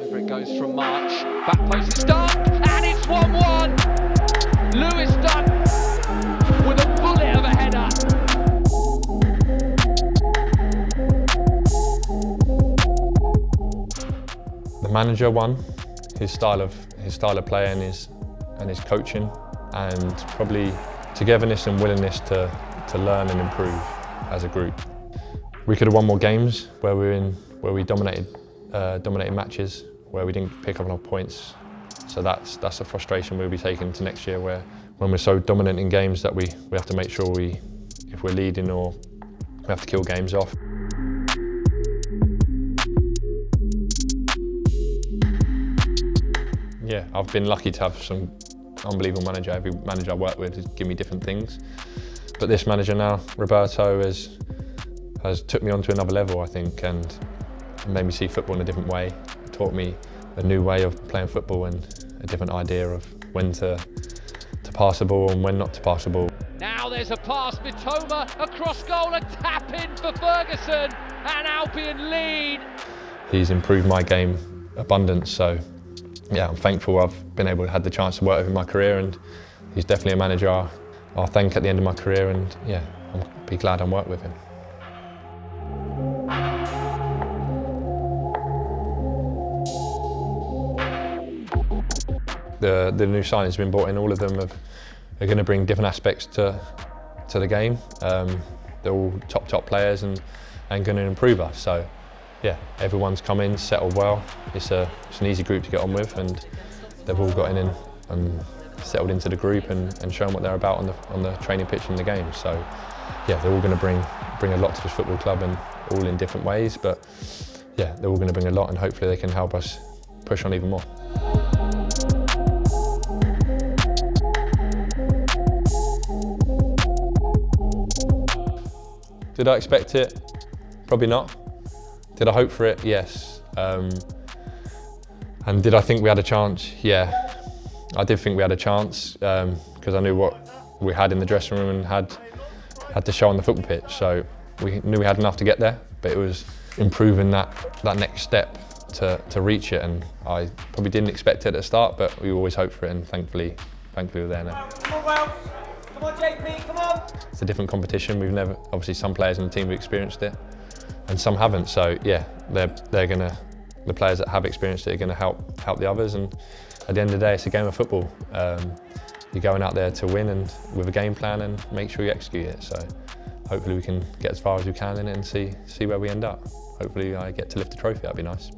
Over it goes from March. Back post is done, and it's 1-1. Lewis Dunk with a bullet of a header. The manager won, his style of his style of play and his and his coaching, and probably togetherness and willingness to to learn and improve as a group. We could have won more games where we were in where we dominated uh, dominated matches where we didn't pick up enough points. So that's that's a frustration we'll be taking to next year where when we're so dominant in games that we we have to make sure we if we're leading or we have to kill games off. Yeah, I've been lucky to have some unbelievable manager. Every manager I work with has given me different things. But this manager now, Roberto, has, has took me on to another level, I think, and made me see football in a different way. It Taught me a new way of playing football and a different idea of when to, to pass the ball and when not to pass the ball. Now there's a pass, Mitoma across goal, a tap in for Ferguson, and Albion lead. He's improved my game abundance, so yeah, I'm thankful I've been able to have the chance to work with him in my career and he's definitely a manager I'll, thank at the end of my career and yeah, I'll be glad I'm worked with him. The, the new signings have been brought in, all of them have, are going to bring different aspects to, to the game. Um, they're all top, top players and, and going to improve us. So yeah, everyone's come in, settled well. It's, a, it's an easy group to get on with and they've all got in and settled into the group and, and shown what they're about on the, on the training pitch and the game. So yeah, they're all going to bring, bring a lot to this football club and all in different ways, but yeah, they're all going to bring a lot and hopefully they can help us push on even more. Did I expect it? Probably not. Did I hope for it? Yes. Um, and did I think we had a chance? Yeah. I did think we had a chance because um, I knew what we had in the dressing room and had had to show on the football pitch. So we knew we had enough to get there, but it was improving that that next step to, to reach it. And I probably didn't expect it at the start, but we always hoped for it, and thankfully, thankfully we're there now. Come on, JP. Come on. It's a different competition. We've never, obviously, some players in the team have experienced it and some haven't. So yeah, they're they're gonna the players that have experienced it are gonna help help the others. And at the end of the day, it's a game of football. Um, you're going out there to win and with a game plan and make sure you execute it. So hopefully we can get as far as we can in it and see see where we end up. Hopefully I get to lift the trophy. That'd be nice.